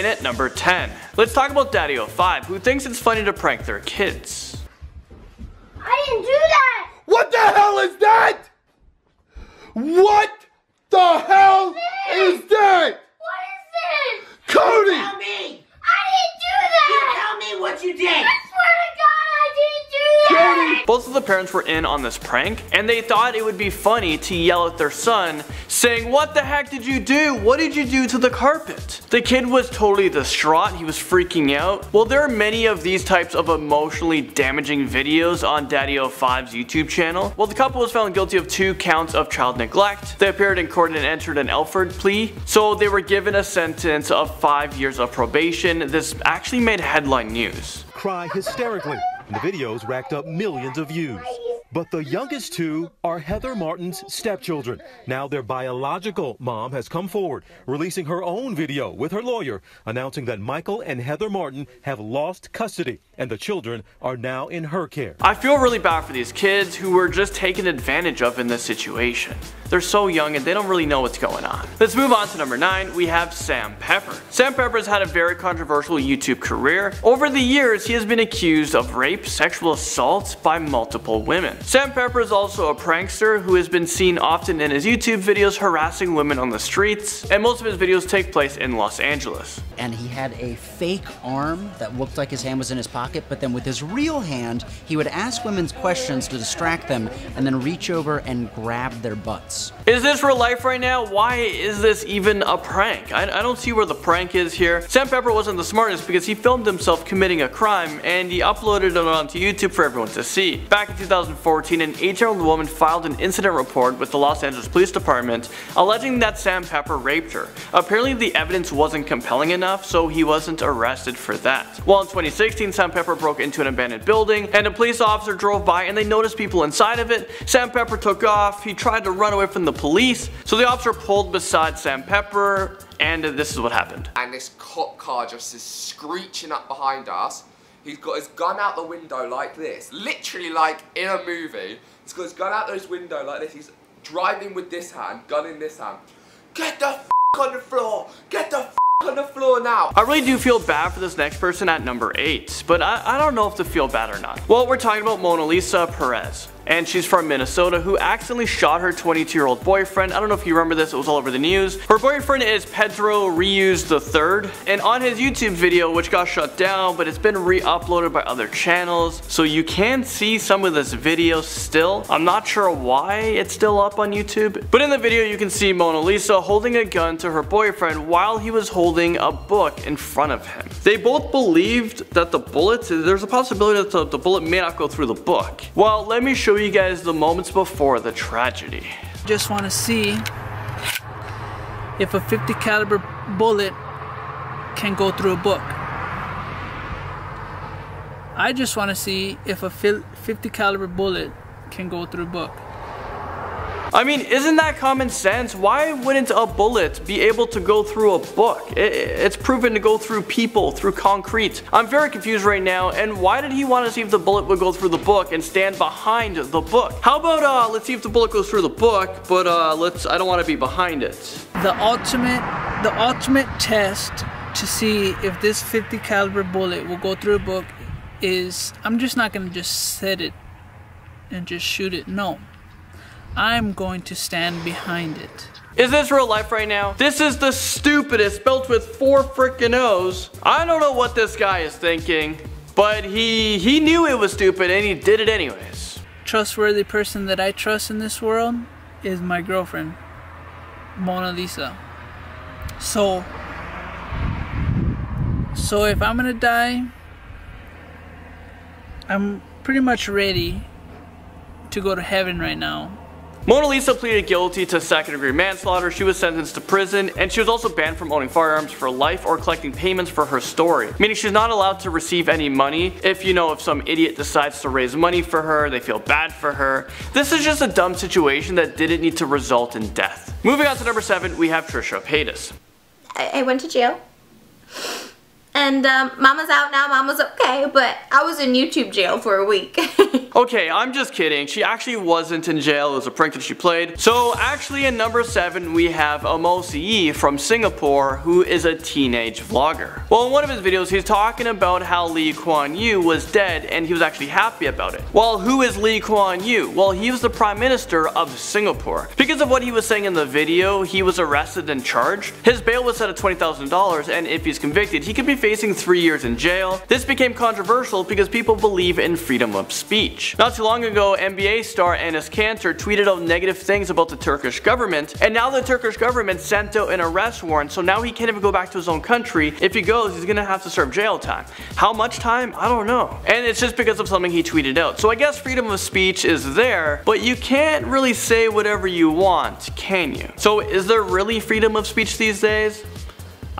In at number 10. Let's talk about DaddyOFive, who thinks it's funny to prank their kids. I didn't do that! What the hell is that? What the hell is that? What is this? Cody! Tell me! I didn't do that! Tell me what you did! I swear to God, I didn't do that! Cody! Both of the parents were in on this prank, and they thought it would be funny to yell at their son, saying, What the heck did you do? What did you do to the carpet? The kid was totally distraught, he was freaking out. Well, there are many of these types of emotionally damaging videos on DaddyOFive's YouTube channel. Well, the couple was found guilty of two counts of child neglect. They appeared in court and entered an Alford plea, so they were given a sentence of five years of probation. This actually made headline news. cry hysterically, and the videos racked up millions of views. But the youngest two are Heather Martin's stepchildren. Now their biological mom has come forward, releasing her own video with her lawyer, announcing that Michael and Heather Martin have lost custody and the children are now in her care. I feel really bad for these kids who were just taken advantage of in this situation. They're so young and they don't really know what's going on. Let's move on to number 9, we have Sam Pepper. Sam Pepper has had a very controversial YouTube career. Over the years, he has been accused of rape, sexual assault by multiple women. Sam Pepper is also a prankster who has been seen often in his YouTube videos harassing women on the streets, and most of his videos take place in Los Angeles. and he had a fake arm that looked like his hand was in his pocket, but then with his real hand, he would ask women's questions to distract them and then reach over and grab their butts. Is this real life right now? Why is this even a prank? I, I don't see where the prank is here. Sam Pepper wasn't the smartest because he filmed himself committing a crime and he uploaded it onto YouTube for everyone to see. Back in 2014, an 8-year-old woman filed an incident report with the Los Angeles Police Department alleging that Sam Pepper raped her. Apparently the evidence wasn't compelling enough, so he wasn't arrested for that. Well, in 2016, Sam Pepper broke into an abandoned building and a police officer drove by and they noticed people inside of it. Sam Pepper took off, he tried to run away from the police, so the officer pulled beside Sam Pepper and this is what happened. and this cop car just is screeching up behind us. He's got his gun out the window like this, literally like in a movie. He's got his gun out his window like this. He's driving with this hand, gun in this hand. Get the f on the floor! Get the f on the floor now! I really do feel bad for this next person at number 8, but I, I don't know if to feel bad or not. Well, we're talking about Mona Lisa Perez. And she's from Minnesota who accidentally shot her 22 year old boyfriend. I don't know if you remember this, it was all over the news. Her boyfriend is Pedro Ruiz III, and on his YouTube video, which got shut down, but it's been re-uploaded by other channels, so you can see some of this video still. I'm not sure why it's still up on YouTube, but in the video you can see Mona Lisa holding a gun to her boyfriend while he was holding a book in front of him. They both believed that the bullet, there's a possibility that the bullet may not go through the book. Well, let me show you guys the moments before the tragedy. I just want to see if a 50 caliber bullet can go through a book. I just want to see if a 50 caliber bullet can go through a book. I mean, isn't that common sense? Why wouldn't a bullet be able to go through a book? I- it's proven to go through people, through concrete. I'm very confused right now, and why did he want to see if the bullet would go through the book and stand behind the book? How about, uh, let's see if the bullet goes through the book, but, uh, let's, I don't want to be behind it. The ultimate the ultimate test to see if this 50 caliber bullet will go through a book is I'm just not going to just set it and just shoot it. No. I'm going to stand behind it. Is this real life right now? This is the stupidest, spelled with four frickin' O's. I don't know what this guy is thinking, but he, he knew it was stupid and he did it anyways. Trustworthy person that I trust in this world is my girlfriend, Mona Lisa. So, so if I'm gonna die, I'm pretty much ready to go to heaven right now. Mona Lisa pleaded guilty to second degree manslaughter. She was sentenced to prison and she was also banned from owning firearms for life or collecting payments for her story. Meaning she's not allowed to receive any money if you know if some idiot decides to raise money for her, they feel bad for her. This is just a dumb situation that didn't need to result in death. Moving on to number 7, we have Trisha Paytas. I, I went to jail. And um, Mama's out now. Mama's okay, but I was in YouTube jail for a week. Okay, I'm just kidding. She actually wasn't in jail. It was a prank that she played. So actually in number 7 we have Amos Yee from Singapore who is a teenage vlogger. Well in one of his videos he's talking about how Lee Kuan Yew was dead and he was actually happy about it. Well who is Lee Kuan Yew? Well he was the prime minister of Singapore. Because of what he was saying in the video he was arrested and charged. His bail was set at $20,000 and if he's convicted he could be facing 3 years in jail. This became controversial because people believe in freedom of speech. Not too long ago, NBA star Enes Kanter tweeted out negative things about the Turkish government, and now the Turkish government sent out an arrest warrant, so now he can't even go back to his own country. If he goes, he's gonna have to serve jail time. How much time? I don't know. And it's just because of something he tweeted out. So I guess freedom of speech is there, but you can't really say whatever you want, can you? So is there really freedom of speech these days?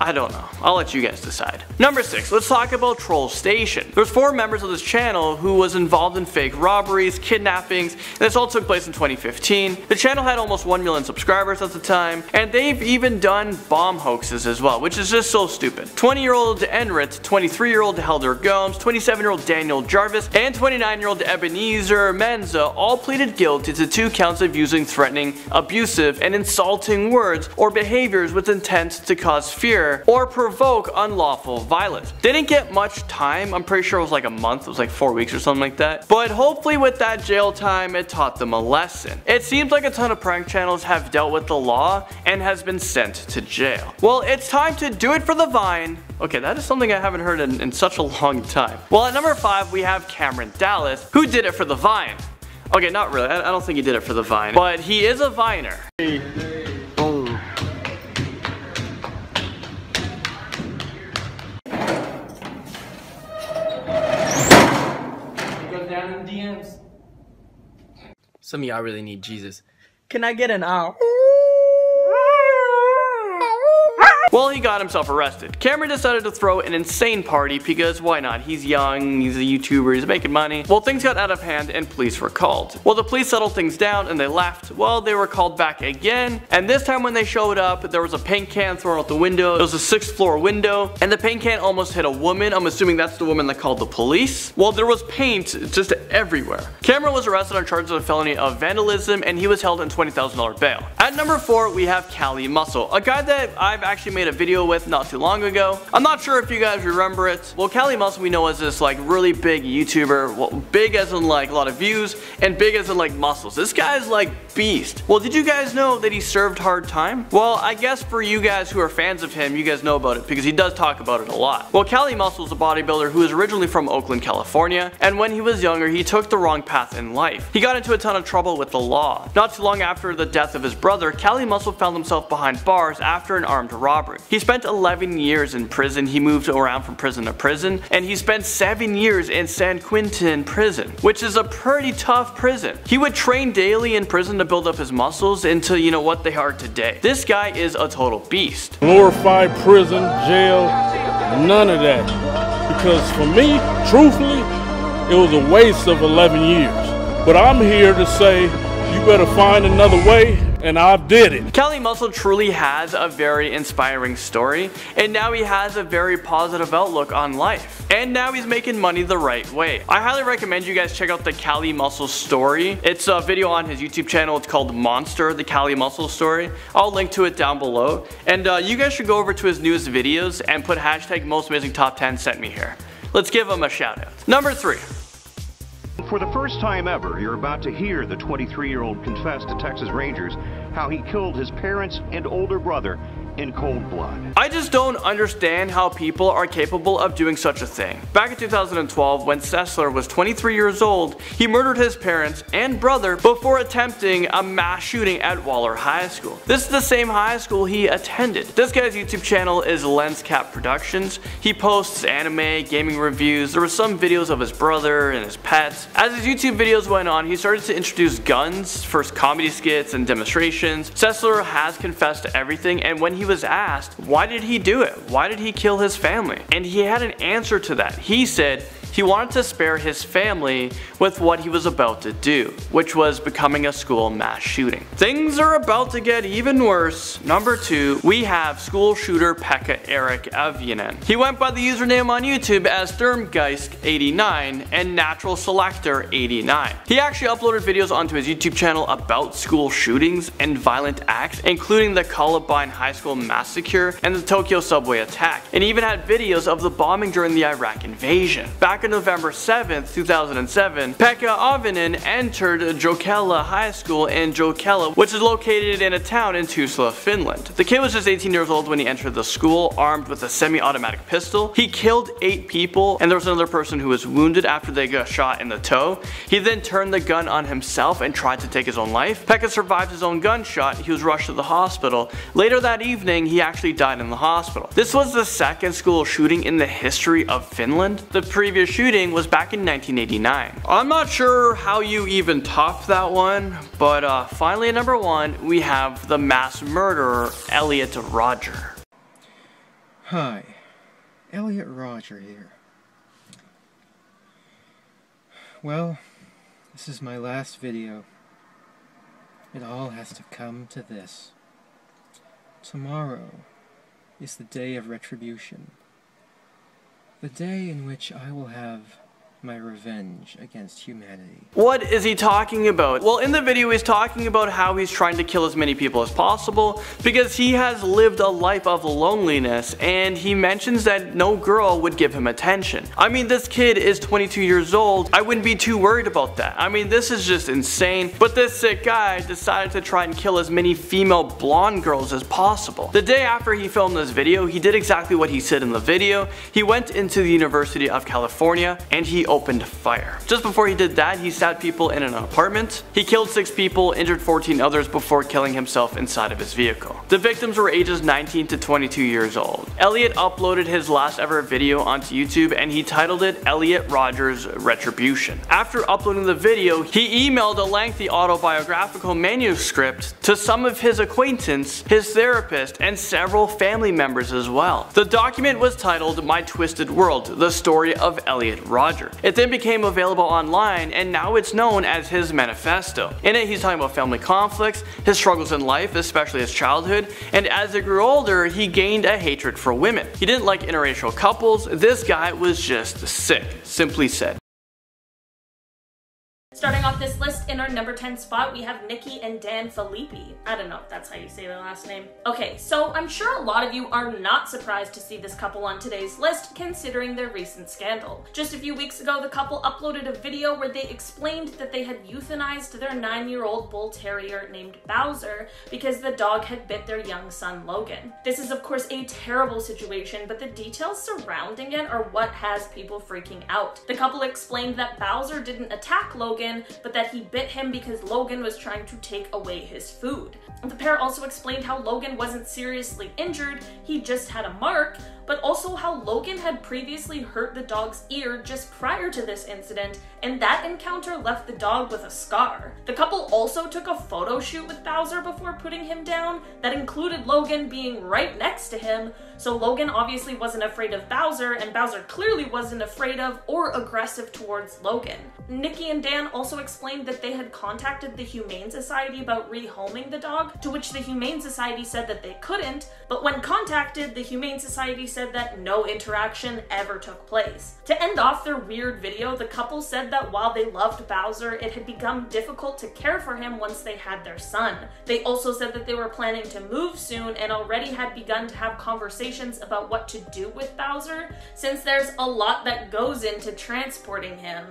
I don't know. I'll let you guys decide. Number 6. Let's talk about Troll Station. There's four members of this channel who was involved in fake robberies, kidnappings, and this all took place in 2015. The channel had almost 1 million subscribers at the time, and they've even done bomb hoaxes as well, which is just so stupid. 20 year old Endrit, 23 year old Helder Gomes, 27 year old Daniel Jarvis, and 29 year old Ebenezer Mensah all pleaded guilty to two counts of using threatening, abusive, and insulting words or behaviors with intent to cause fear or provoke unlawful violence. Didn't get much time, I'm pretty sure it was like a month, it was like 4 weeks or something like that. But hopefully with that jail time it taught them a lesson. It seems like a ton of prank channels have dealt with the law and has been sent to jail. Well it's time to do it for the vine. Okay, that is something I haven't heard in, in such a long time. Well at number 5 we have Cameron Dallas, who did it for the vine. Okay, not really. I, I don't think he did it for the vine. But he is a viner. Some of y'all really need Jesus. Can I get an ow? Well, he got himself arrested. Cameron decided to throw an insane party because why not? He's young, he's a YouTuber, he's making money. Well, things got out of hand and police were called. Well, the police settled things down and they left. Well, they were called back again. And this time when they showed up, there was a paint can thrown out the window. It was a sixth floor window and the paint can almost hit a woman. I'm assuming that's the woman that called the police. Well, there was paint just everywhere. Cameron was arrested on charges of felony of vandalism and he was held in $20,000 bail. At number 4, we have Cali Muscle, a guy that I've actually made a video with not too long ago. I'm not sure if you guys remember it. Well, Cali Muscle we know as this like really big YouTuber, well, big as in like a lot of views and big as in like muscles. This guy's like beast. Well, did you guys know that he served hard time? Well, I guess for you guys who are fans of him, you guys know about it because he does talk about it a lot. Well, Cali Muscle is a bodybuilder who is originally from Oakland, California, and when he was younger, he took the wrong path in life. He got into a ton of trouble with the law. Not too long after the death of his brother, Cali Muscle found himself behind bars after an armed robbery. He spent 11 years in prison, he moved around from prison to prison, and he spent 7 years in San Quentin prison, which is a pretty tough prison. He would train daily in prison to build up his muscles into, you know, what they are today. This guy is a total beast. glorified prison, jail, none of that. Because for me, truthfully, it was a waste of 11 years. But I'm here to say you better find another way, and I did it. Cali Muscle truly has a very inspiring story, and now he has a very positive outlook on life. And now he's making money the right way. I highly recommend you guys check out the Cali Muscle story. It's a video on his YouTube channel. It's called Monster, the Cali Muscle story. I'll link to it down below. And uh, you guys should go over to his newest videos and put hashtag most amazing top 10 sent me here. Let's give him a shout out. Number three. For the first time ever, you're about to hear the 23 year old confess to Texas Rangers how he killed his parents and older brother in cold blood. I just don't understand how people are capable of doing such a thing. Back in 2012, when Sessler was 23 years old, he murdered his parents and brother before attempting a mass shooting at Waller High School. This is the same high school he attended. This guy's YouTube channel is LensCap Productions. He posts anime, gaming reviews, there were some videos of his brother and his pets. As his YouTube videos went on, he started to introduce guns, first comedy skits and demonstrations. Sessler has confessed to everything and when he was asked, why did he do it? Why did he kill his family? And he had an answer to that. He said, He wanted to spare his family with what he was about to do, which was becoming a school mass shooting. Things are about to get even worse. Number 2, we have school shooter Pekka Erik Auvinen. He went by the username on YouTube as Sturmgeist89 and Natural Selector 89. He actually uploaded videos onto his YouTube channel about school shootings and violent acts, including the Columbine High School massacre and the Tokyo subway attack, and even had videos of the bombing during the Iraq invasion. Back on November 7th, 2007, Pekka Auvinen entered Jokela High School in Jokela, which is located in a town in Tuusula, Finland. The kid was just 18 years old when he entered the school, armed with a semi-automatic pistol. He killed 8 people, and there was another person who was wounded after they got shot in the toe. He then turned the gun on himself and tried to take his own life. Pekka survived his own gunshot, he was rushed to the hospital. Later that evening, he actually died in the hospital. This was the second school shooting in the history of Finland. The previous shooting was back in 1989. I'm not sure how you even top that one, but uh, finally at number one, we have the mass murderer, Elliot Rodger. Hi, Elliot Rodger here. Well, this is my last video. It all has to come to this. Tomorrow is the day of retribution. The day in which I will have my revenge against humanity. What is he talking about? Well, in the video he's talking about how he's trying to kill as many people as possible because he has lived a life of loneliness and he mentions that no girl would give him attention. I mean, this kid is 22 years old. I wouldn't be too worried about that. I mean, this is just insane. But this sick guy decided to try and kill as many female blonde girls as possible. The day after he filmed this video, he did exactly what he said in the video. He went into the University of California and he opened fire. Just before he did that, he stabbed people in an apartment. He killed 6 people, injured 14 others before killing himself inside of his vehicle. The victims were ages 19 to 22 years old. Elliot uploaded his last ever video onto YouTube and he titled it Elliot Rodger's Retribution. After uploading the video, he emailed a lengthy autobiographical manuscript to some of his acquaintance, his therapist, and several family members as well. The document was titled My Twisted World, the story of Elliot Rodger. It then became available online and now it's known as his manifesto. In it he's talking about family conflicts, his struggles in life, especially his childhood, and as he grew older he gained a hatred for women. He didn't like interracial couples, this guy was just sick, simply said. Starting off this list in our number 10 spot, we have Nikki and Dan Phillippi. I don't know if that's how you say their last name. Okay, so I'm sure a lot of you are not surprised to see this couple on today's list, considering their recent scandal. Just a few weeks ago, the couple uploaded a video where they explained that they had euthanized their nine-year-old bull terrier named Bowser because the dog had bit their young son Logan. This is of course a terrible situation, but the details surrounding it are what has people freaking out. The couple explained that Bowser didn't attack Logan but that he bit him because Logan was trying to take away his food. The pair also explained how Logan wasn't seriously injured, he just had a mark, but also how Logan had previously hurt the dog's ear just prior to this incident, and that encounter left the dog with a scar. The couple also took a photo shoot with Bowser before putting him down that included Logan being right next to him, so Logan obviously wasn't afraid of Bowser, and Bowser clearly wasn't afraid of or aggressive towards Logan. Nikki and Dan also explained that they had contacted the Humane Society about rehoming the dog, to which the Humane Society said that they couldn't, but when contacted, the Humane Society said that no interaction ever took place. To end off their weird video, the couple said that while they loved Bowser, it had become difficult to care for him once they had their son. They also said that they were planning to move soon and already had begun to have conversations about what to do with Bowser, since there's a lot that goes into transporting him.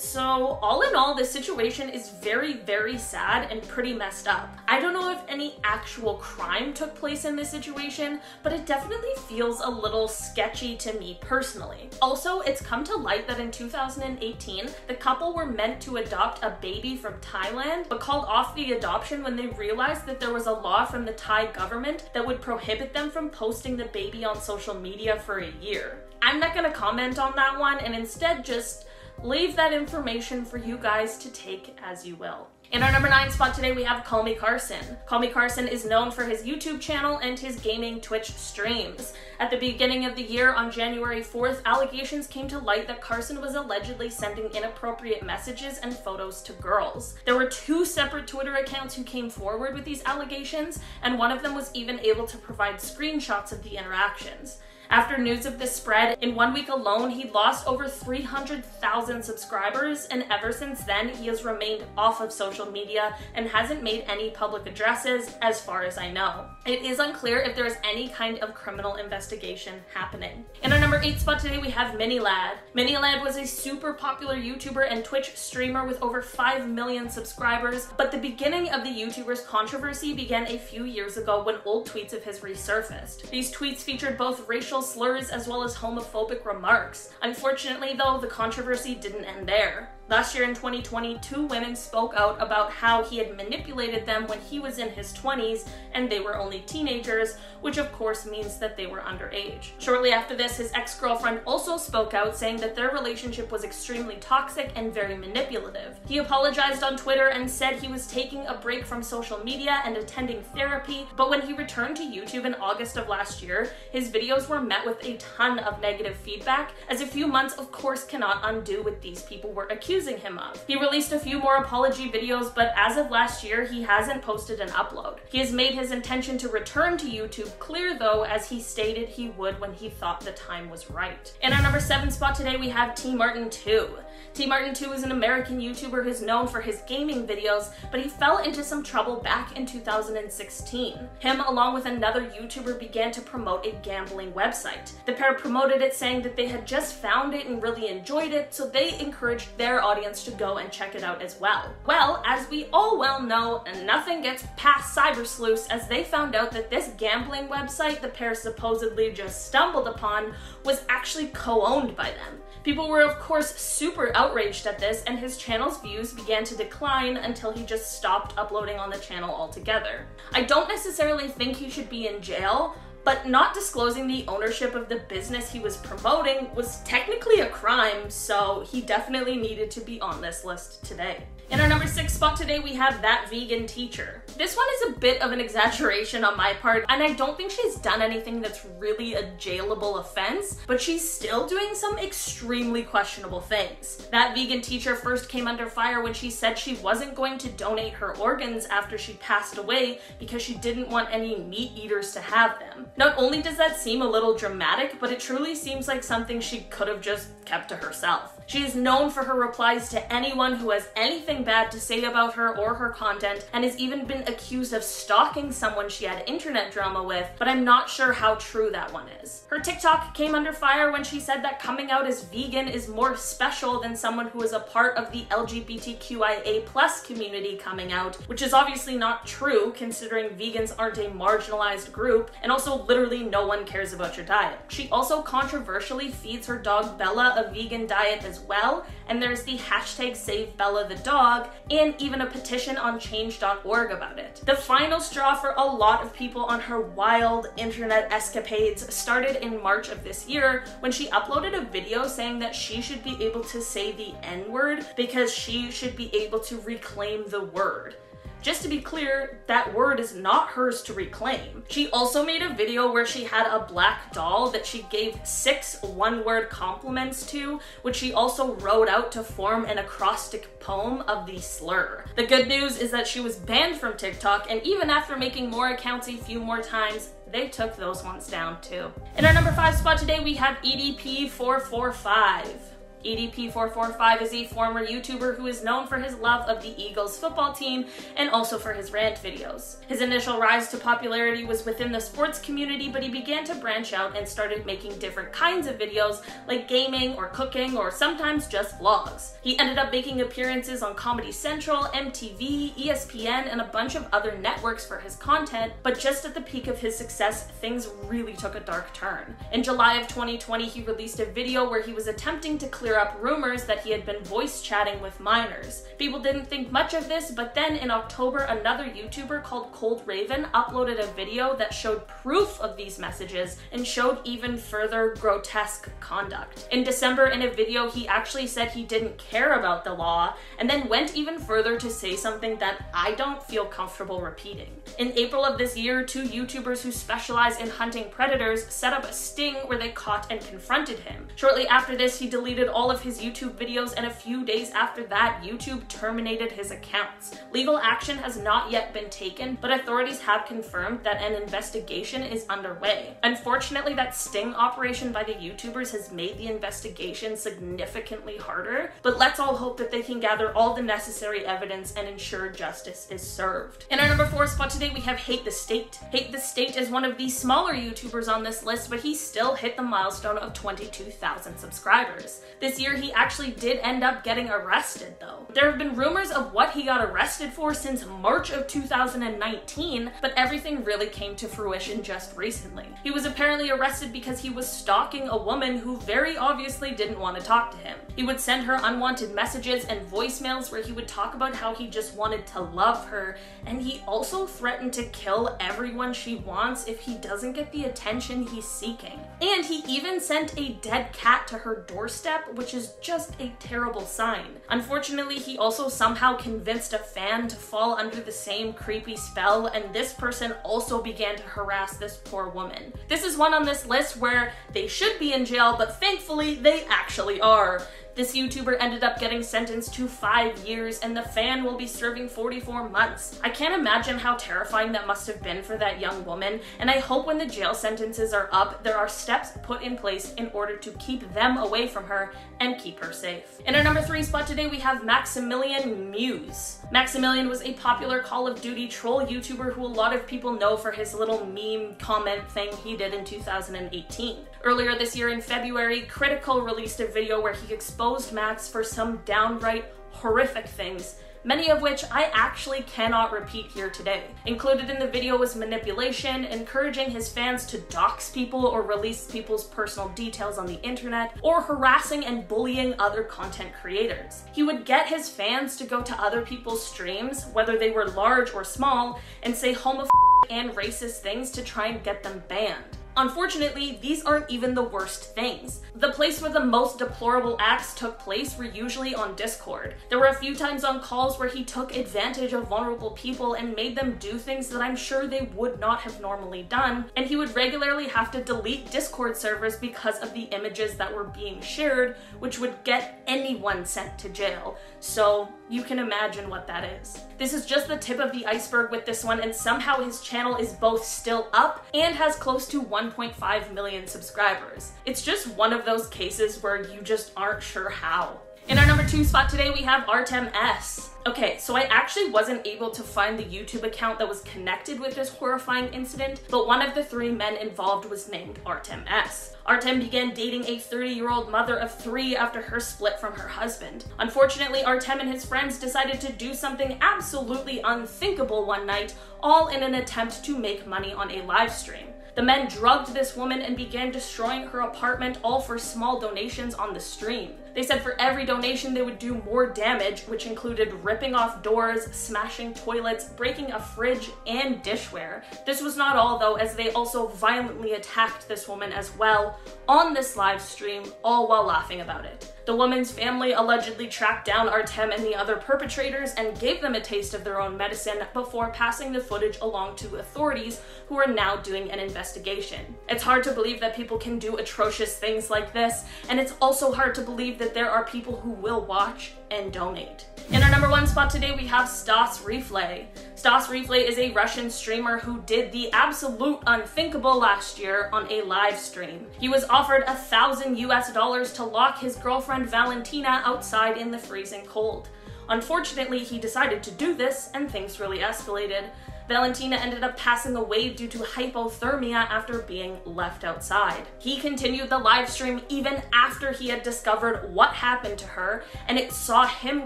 So, all in all, this situation is very, very sad and pretty messed up. I don't know if any actual crime took place in this situation, but it definitely feels a little sketchy to me personally. Also, it's come to light that in 2018, the couple were meant to adopt a baby from Thailand, but called off the adoption when they realized that there was a law from the Thai government that would prohibit them from posting the baby on social media for a year. I'm not gonna comment on that one and instead just leave that information for you guys to take as you will. In our number 9 spot today, we have Call Me Carson. Call Me Carson is known for his YouTube channel and his gaming Twitch streams. At the beginning of the year, on January 4th, allegations came to light that Carson was allegedly sending inappropriate messages and photos to girls. There were two separate Twitter accounts who came forward with these allegations, and one of them was even able to provide screenshots of the interactions. After news of this spread, in one week alone, he lost over 300,000 subscribers, and ever since then, he has remained off of social media and hasn't made any public addresses, as far as I know. It is unclear if there is any kind of criminal investigation happening. In our number 8 spot today, we have Minilad. Minilad was a super popular YouTuber and Twitch streamer with over 5 million subscribers, but the beginning of the YouTuber's controversy began a few years ago when old tweets of his resurfaced. These tweets featured both racial slurs as well as homophobic remarks. Unfortunately, though, the controversy didn't end there. Last year in 2020, two women spoke out about how he had manipulated them when he was in his 20s and they were only teenagers, which of course means that they were underage. Shortly after this, his ex girlfriend also spoke out saying that their relationship was extremely toxic and very manipulative. He apologized on Twitter and said he was taking a break from social media and attending therapy, but when he returned to YouTube in August of last year, his videos were met with a ton of negative feedback, as a few months, of course, cannot undo what these people were accusing him of. He released a few more apology videos, but as of last year, he hasn't posted an upload. He has made his intention to return to YouTube clear though, as he stated he would when he thought the time was right. In our number 7 spot today, we have TmarTn2. TmarTn2 is an American YouTuber who's known for his gaming videos, but he fell into some trouble back in 2016. Him, along with another YouTuber, began to promote a gambling website. The pair promoted it saying that they had just found it and really enjoyed it, so they encouraged their audience to go and check it out as well. Well, as we all well know, nothing gets past cyber sleuths as they found out that this gambling website the pair supposedly just stumbled upon was actually co-owned by them. People were of course super outraged at this and his channel's views began to decline until he just stopped uploading on the channel altogether. I don't necessarily think he should be in jail, but not disclosing the ownership of the business he was promoting was technically a crime, so he definitely needed to be on this list today. In our number six spot today, we have That Vegan Teacher. This one is a bit of an exaggeration on my part, and I don't think she's done anything that's really a jailable offense, but she's still doing some extremely questionable things. That Vegan Teacher first came under fire when she said she wasn't going to donate her organs after she passed away because she didn't want any meat eaters to have them. Not only does that seem a little dramatic, but it truly seems like something she could have just kept to herself. She is known for her replies to anyone who has anything bad to say about her or her content, and has even been accused of stalking someone she had internet drama with, but I'm not sure how true that one is. Her TikTok came under fire when she said that coming out as vegan is more special than someone who is a part of the LGBTQIA plus community coming out, which is obviously not true considering vegans aren't a marginalized group, and also literally no one cares about your diet. She also controversially feeds her dog Bella a vegan diet as well, and there's the hashtag save Bella the dog, and even a petition on change.org about it. The final straw for a lot of people on her wild internet escapades started in March of this year when she uploaded a video saying that she should be able to say the N word because she should be able to reclaim the word. Just to be clear, that word is not hers to reclaim. She also made a video where she had a black doll that she gave six one word compliments to, which she also wrote out to form an acrostic poem of the slur. The good news is that she was banned from TikTok, and even after making more accounts a few more times, they took those ones down too. In our number five spot today, we have EDP445. EDP445 is a former YouTuber who is known for his love of the Eagles football team and also for his rant videos. His initial rise to popularity was within the sports community, but he began to branch out and started making different kinds of videos like gaming or cooking or sometimes just vlogs. He ended up making appearances on Comedy Central, MTV, ESPN, and a bunch of other networks for his content, but just at the peak of his success, things really took a dark turn. In July of 2020, he released a video where he was attempting to clear clear up rumors that he had been voice chatting with minors. People didn't think much of this, but then in October, another YouTuber called Cold Raven uploaded a video that showed proof of these messages and showed even further grotesque conduct. In December, in a video, he actually said he didn't care about the law and then went even further to say something that I don't feel comfortable repeating. In April of this year, two YouTubers who specialize in hunting predators set up a sting where they caught and confronted him. Shortly after this, he deleted all of his YouTube videos, and a few days after that, YouTube terminated his accounts. Legal action has not yet been taken, but authorities have confirmed that an investigation is underway. Unfortunately, that sting operation by the YouTubers has made the investigation significantly harder, but let's all hope that they can gather all the necessary evidence and ensure justice is served. In our number four spot today, we have Hate the State. Hate the State is one of the smaller YouTubers on this list, but he still hit the milestone of 22,000 subscribers. This year, he actually did end up getting arrested, though. There have been rumors of what he got arrested for since March of 2019, but everything really came to fruition just recently. He was apparently arrested because he was stalking a woman who very obviously didn't want to talk to him. He would send her unwanted messages and voicemails where he would talk about how he just wanted to love her, and he also threatened to kill everyone she wants if he doesn't get the attention he's seeking. And he even sent a dead cat to her doorstep, which is just a terrible sign. Unfortunately, he also somehow convinced a fan to fall under the same creepy spell, and this person also began to harass this poor woman. This is one on this list where they should be in jail, but thankfully they actually are. This YouTuber ended up getting sentenced to five years, and the fan will be serving 44 months. I can't imagine how terrifying that must have been for that young woman, and I hope when the jail sentences are up, there are steps put in place in order to keep them away from her and keep her safe. In our number three spot today, we have Maximilian Muse. Maximilian was a popular Call of Duty troll YouTuber who a lot of people know for his little meme comment thing he did in 2018. Earlier this year in February, Critical released a video where he exposed Max for some downright horrific things many of which I actually cannot repeat here today. Included in the video was manipulation, encouraging his fans to dox people or release people's personal details on the internet, or harassing and bullying other content creators. He would get his fans to go to other people's streams, whether they were large or small, and say homophobic and racist things to try and get them banned. Unfortunately, these aren't even the worst things. The place where the most deplorable acts took place were usually on Discord. There were a few times on calls where he took advantage of vulnerable people and made them do things that I'm sure they would not have normally done, and he would regularly have to delete Discord servers because of the images that were being shared, which would get anyone sent to jail. So you can imagine what that is. This is just the tip of the iceberg with this one, and somehow his channel is both still up and has close to 1.5 million subscribers. It's just one of those cases where you just aren't sure how. In our number two spot today, we have Artem S. Okay, so I actually wasn't able to find the YouTube account that was connected with this horrifying incident, but one of the three men involved was named Artem S. Artem began dating a 30 year old mother of three after her split from her husband. Unfortunately, Artem and his friends decided to do something absolutely unthinkable one night, all in an attempt to make money on a live stream. The men drugged this woman and began destroying her apartment, all for small donations on the stream. They said for every donation they would do more damage, which included ripping off doors, smashing toilets, breaking a fridge, and dishware. This was not all though, as they also violently attacked this woman as well on this live stream, all while laughing about it. The woman's family allegedly tracked down Artem and the other perpetrators and gave them a taste of their own medicine before passing the footage along to authorities who are now doing an investigation. It's hard to believe that people can do atrocious things like this, and it's also hard to believe that there are people who will watch and donate. In our number one spot today, we have Stas Reeflay. Stas Reeflay is a Russian streamer who did the absolute unthinkable last year on a live stream. He was offered a thousand US dollars to lock his girlfriend Valentina outside in the freezing cold. Unfortunately, he decided to do this and things really escalated. Valentina ended up passing away due to hypothermia after being left outside. He continued the live stream even after he had discovered what happened to her, and it saw him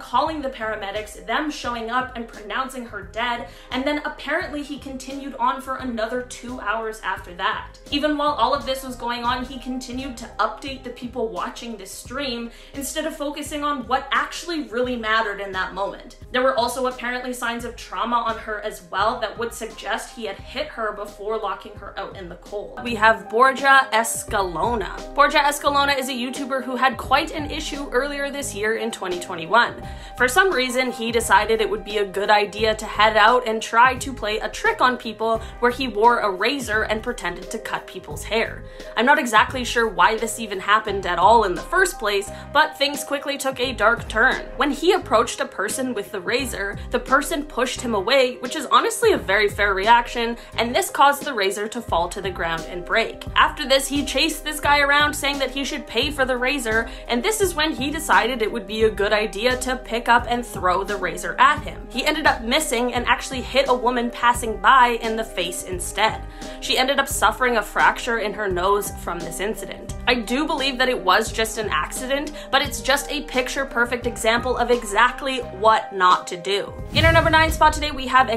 calling the paramedics, them showing up and pronouncing her dead, and then apparently he continued on for another two hours after that. Even while all of this was going on, he continued to update the people watching this stream instead of focusing on what actually really mattered in that moment. There were also apparently signs of trauma on her as well that would suggest he had hit her before locking her out in the cold. We have Borja Escalona. Borja Escalona is a YouTuber who had quite an issue earlier this year in 2021. For some reason, he decided it would be a good idea to head out and try to play a trick on people where he wore a razor and pretended to cut people's hair. I'm not exactly sure why this even happened at all in the first place, but things quickly took a dark turn. When he approached a person with the razor, the person pushed him away, which is honestly a very fair reaction, and this caused the razor to fall to the ground and break. After this, he chased this guy around saying that he should pay for the razor, and this is when he decided it would be a good idea to pick up and throw the razor at him. He ended up missing and actually hit a woman passing by in the face instead. She ended up suffering a fracture in her nose from this incident. I do believe that it was just an accident, but it's just a picture perfect example of exactly what not to do. In our number 9 spot today, we have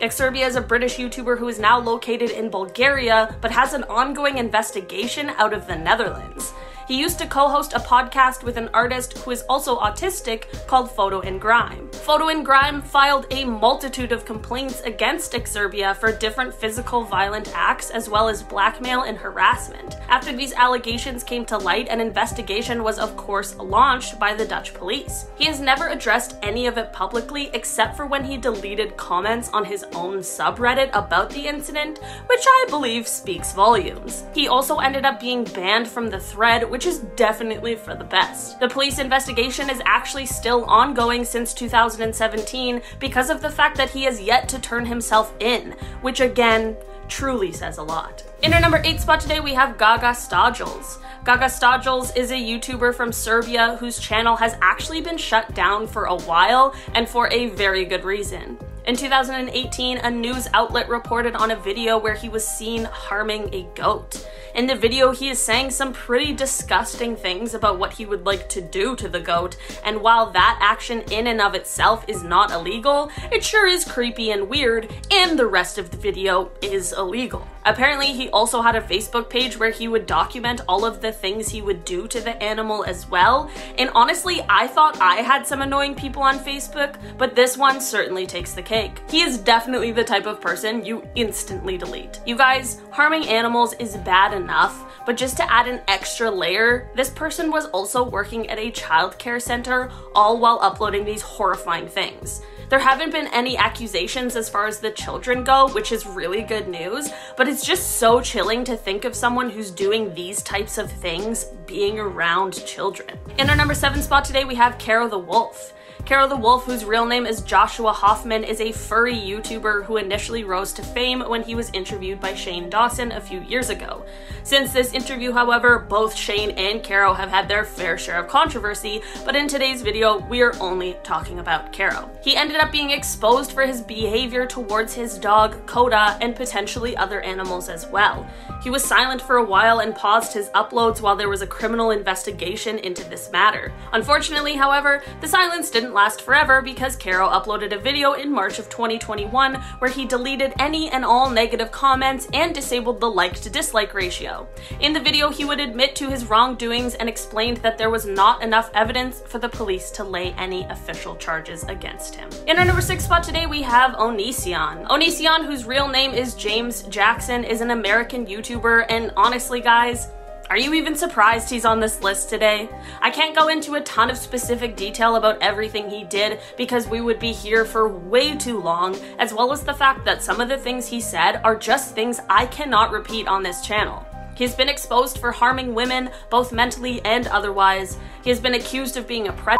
Exurbia is a British YouTuber who is now located in Bulgaria but has an ongoing investigation out of the Netherlands. He used to co host a podcast with an artist who is also autistic called Photo and Grime. Photo and Grime filed a multitude of complaints against Exurbia for different physical violent acts as well as blackmail and harassment. After these allegations came to light, an investigation was, of course, launched by the Dutch police. He has never addressed any of it publicly except for when he deleted comments on his own subreddit about the incident, which I believe speaks volumes. He also ended up being banned from the thread, which is definitely for the best. The police investigation is actually still ongoing since 2017 because of the fact that he has yet to turn himself in, which again, truly says a lot. In our number 8 spot today, we have Gaga Stajals. Gaga Stajals is a YouTuber from Serbia whose channel has actually been shut down for a while and for a very good reason. In 2018, a news outlet reported on a video where he was seen harming a goat. In the video, he is saying some pretty disgusting things about what he would like to do to the goat, and while that action in and of itself is not illegal, it sure is creepy and weird, and the rest of the video is illegal. Apparently, he also had a Facebook page where he would document all of the things he would do to the animal as well. And honestly, I thought I had some annoying people on Facebook, but this one certainly takes the cake. He is definitely the type of person you instantly delete. You guys, harming animals is bad enough, but just to add an extra layer, this person was also working at a childcare center, all while uploading these horrifying things. There haven't been any accusations as far as the children go, which is really good news, but it's just so chilling to think of someone who's doing these types of things being around children. In our number seven spot today, we have Kero the Wolf. Kero the Wolf, whose real name is Joshua Hoffman, is a furry YouTuber who initially rose to fame when he was interviewed by Shane Dawson a few years ago. Since this interview, however, both Shane and Kero have had their fair share of controversy, but in today's video, we are only talking about Kero. He ended up being exposed for his behavior towards his dog, Coda, and potentially other animals as well. He was silent for a while and paused his uploads while there was a criminal investigation into this matter. Unfortunately, however, the silence didn't last forever because Kero uploaded a video in March of 2021 where he deleted any and all negative comments and disabled the like to dislike ratio. In the video, he would admit to his wrongdoings and explained that there was not enough evidence for the police to lay any official charges against him. In our number six spot today, we have Onision. Onision, whose real name is James Jackson, is an American YouTuber, and honestly, guys, are you even surprised he's on this list today? I can't go into a ton of specific detail about everything he did because we would be here for way too long, as well as the fact that some of the things he said are just things I cannot repeat on this channel. He's been exposed for harming women, both mentally and otherwise. He has been accused of being a predator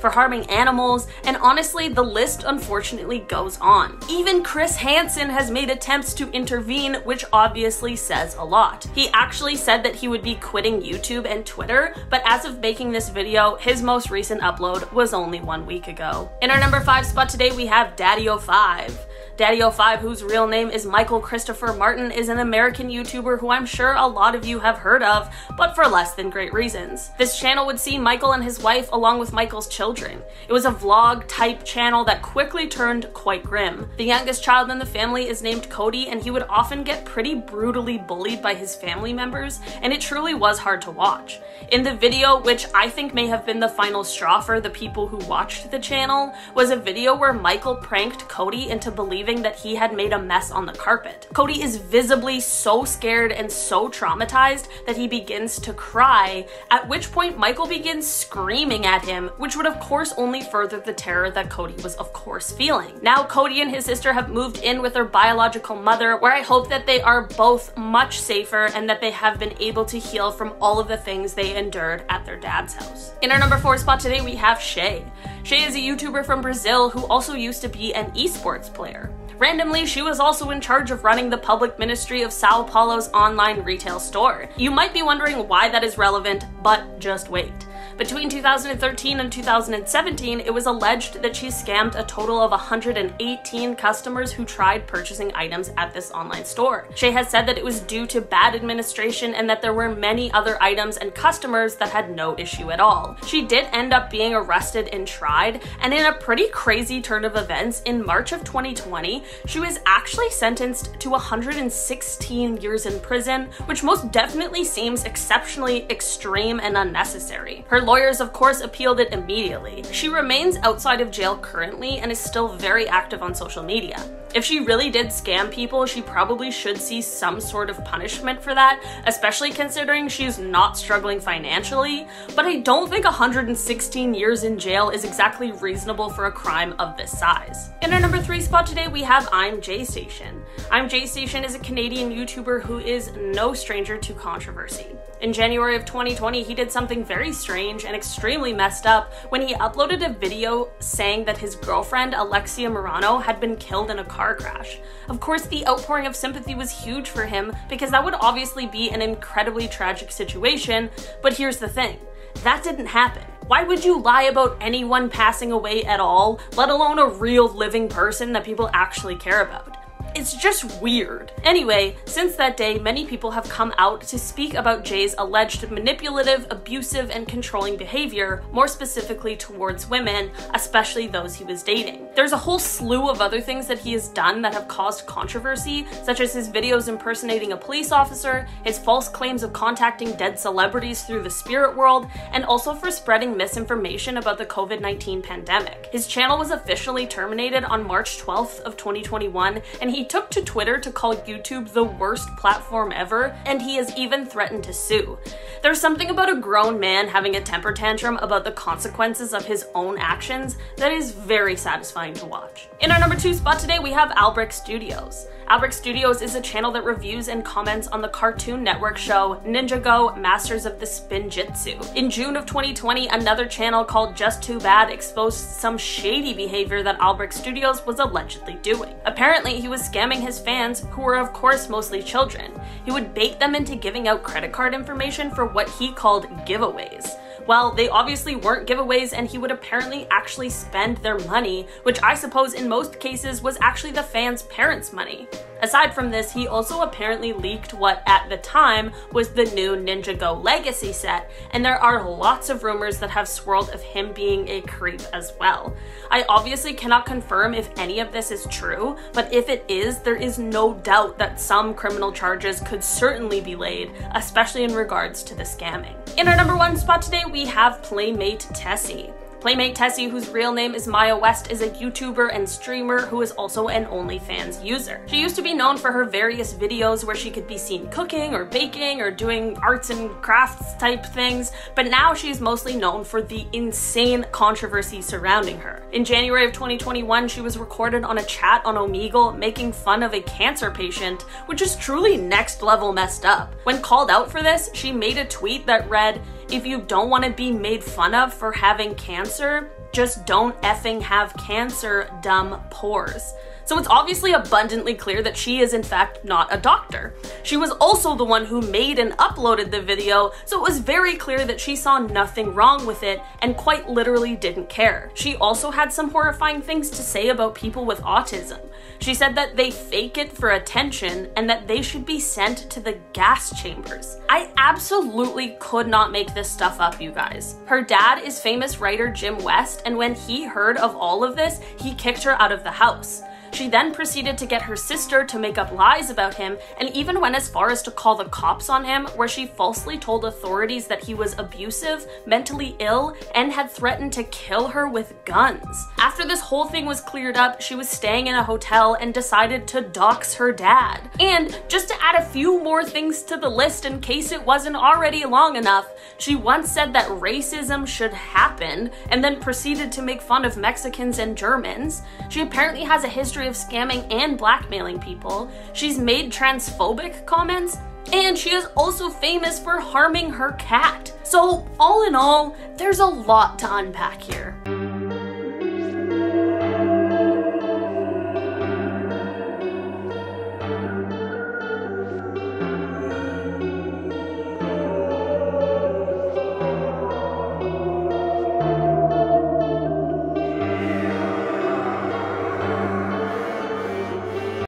for harming animals, and honestly, the list unfortunately goes on. Even Chris Hansen has made attempts to intervene, which obviously says a lot. He actually said that he would be quitting YouTube and Twitter, but as of making this video, his most recent upload was only one week ago. In our number 5 spot today, we have DaddyOFive. DaddyOFive, whose real name is Michael Christopher Martin, is an American YouTuber who I'm sure a lot of you have heard of, but for less than great reasons. This channel would see Michael and his wife along with Michael's children. It was a vlog type channel that quickly turned quite grim. The youngest child in the family is named Cody, and he would often get pretty brutally bullied by his family members, and it truly was hard to watch. In the video, which I think may have been the final straw for the people who watched the channel, was a video where Michael pranked Cody into believing that he had made a mess on the carpet. Cody is visibly so scared and so traumatized that he begins to cry, at which point Michael begins screaming at him, which would of course only further the terror that Cody was of course feeling. Now Cody and his sister have moved in with their biological mother, where I hope that they are both much safer and that they have been able to heal from all of the things they endured at their dad's house. In our number four spot today, we have Shay. Shay is a YouTuber from Brazil who also used to be an esports player. Randomly, she was also in charge of running the public ministry of Sao Paulo's online retail store. You might be wondering why that is relevant, but just wait. Between 2013 and 2017, it was alleged that she scammed a total of 118 customers who tried purchasing items at this online store. Shay has said that it was due to bad administration and that there were many other items and customers that had no issue at all. She did end up being arrested and tried, and in a pretty crazy turn of events, in March of 2020, she was actually sentenced to 116 years in prison, which most definitely seems exceptionally extreme and unnecessary. Her lawyers, of course, appealed it immediately. She remains outside of jail currently and is still very active on social media. If she really did scam people, she probably should see some sort of punishment for that, especially considering she's not struggling financially. But I don't think 116 years in jail is exactly reasonable for a crime of this size. In our number three spot today, we have ImJayStation. I'm J Station is a Canadian YouTuber who is no stranger to controversy. In January of 2020, he did something very strange and extremely messed up when he uploaded a video saying that his girlfriend, Alexia Marano, had been killed in a car crash. Of course, the outpouring of sympathy was huge for him because that would obviously be an incredibly tragic situation, but here's the thing that didn't happen. Why would you lie about anyone passing away at all, let alone a real living person that people actually care about? It's just weird. Anyway, since that day, many people have come out to speak about Jay's alleged manipulative, abusive, and controlling behavior, more specifically towards women, especially those he was dating. There's a whole slew of other things that he has done that have caused controversy, such as his videos impersonating a police officer, his false claims of contacting dead celebrities through the spirit world, and also for spreading misinformation about the COVID-19 pandemic. His channel was officially terminated on March 12th of 2021, and he took to Twitter to call YouTube the worst platform ever, and he has even threatened to sue. There's something about a grown man having a temper tantrum about the consequences of his own actions that is very satisfying to watch. In our number two spot today, we have Albrick Studios. Albrick Studios is a channel that reviews and comments on the Cartoon Network show Ninjago Masters of the Spinjitzu. In June of 2020, another channel called Just Too Bad exposed some shady behavior that Albrick Studios was allegedly doing. Apparently, he was scamming his fans, who were of course mostly children. He would bait them into giving out credit card information for what he called giveaways. Well, they obviously weren't giveaways and he would apparently actually spend their money, which I suppose in most cases was actually the fans' parents' money. Aside from this, he also apparently leaked what at the time was the new Ninjago Legacy set, and there are lots of rumors that have swirled of him being a creep as well. I obviously cannot confirm if any of this is true, but if it is, there is no doubt that some criminal charges could certainly be laid, especially in regards to the scamming. In our number one spot today, we have Playmate Tessie. Playmate Tessie, whose real name is Maya West, is a YouTuber and streamer who is also an OnlyFans user. She used to be known for her various videos where she could be seen cooking or baking or doing arts and crafts type things, but now she's mostly known for the insane controversy surrounding her. In January of 2021, she was recorded on a chat on Omegle making fun of a cancer patient, which is truly next level messed up. When called out for this, she made a tweet that read, if you don't want to be made fun of for having cancer, just don't effing have cancer, dumb pores. So it's obviously abundantly clear that she is in fact not a doctor. She was also the one who made and uploaded the video, so it was very clear that she saw nothing wrong with it and quite literally didn't care. She also had some horrifying things to say about people with autism. She said that they fake it for attention and that they should be sent to the gas chambers. I absolutely could not make this stuff up, you guys. Her dad is famous writer Jim West, and when he heard of all of this, he kicked her out of the house. She then proceeded to get her sister to make up lies about him and even went as far as to call the cops on him, where she falsely told authorities that he was abusive, mentally ill, and had threatened to kill her with guns. After this whole thing was cleared up, she was staying in a hotel and decided to dox her dad. And just to add a few more things to the list in case it wasn't already long enough, she once said that racism should happen and then proceeded to make fun of Mexicans and Germans. She apparently has a history of scamming and blackmailing people. She's made transphobic comments, and she is also famous for harming her cat. So, all in all, there's a lot to unpack here.